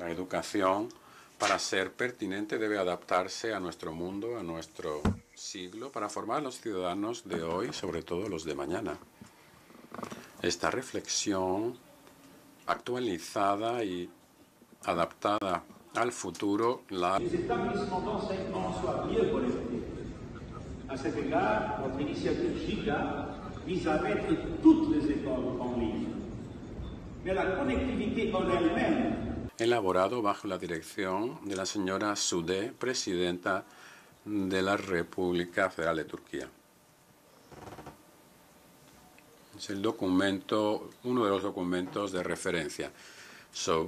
La educación, para ser pertinente, debe adaptarse a nuestro mundo, a nuestro siglo, para formar a los ciudadanos de hoy, sobre todo los de mañana. Esta reflexión actualizada y adaptada al futuro, la Les établissements d'enseignement soient mieux connectés. À cet égard, notre initiative GIGA vise à mettre toutes les écoles en ligne. Mais la connectivité en elle-même elaborado bajo la dirección de la señora Sudé, presidenta de la República Federal de Turquía. Es el documento, uno de los documentos de referencia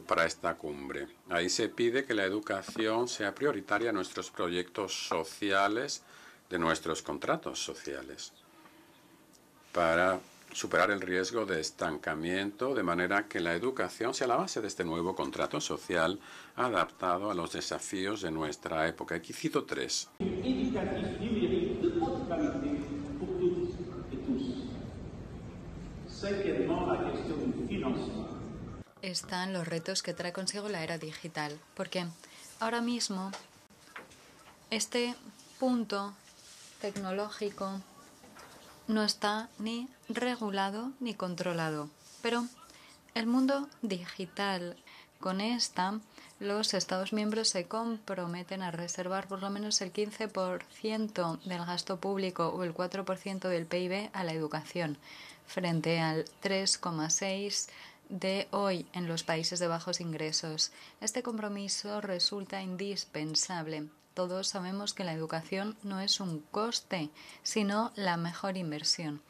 para esta cumbre. Ahí se pide que la educación sea prioritaria en nuestros proyectos sociales, de nuestros contratos sociales, para superar el riesgo de estancamiento, de manera que la educación sea la base de este nuevo contrato social adaptado a los desafíos de nuestra época. Aquí cito tres. están los retos que trae consigo la era digital, porque ahora mismo este punto tecnológico no está ni regulado ni controlado. Pero el mundo digital, con esta, los Estados miembros se comprometen a reservar por lo menos el 15% del gasto público o el 4% del PIB a la educación, frente al 3,6% de hoy en los países de bajos ingresos. Este compromiso resulta indispensable. Todos sabemos que la educación no es un coste, sino la mejor inversión.